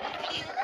Thank you.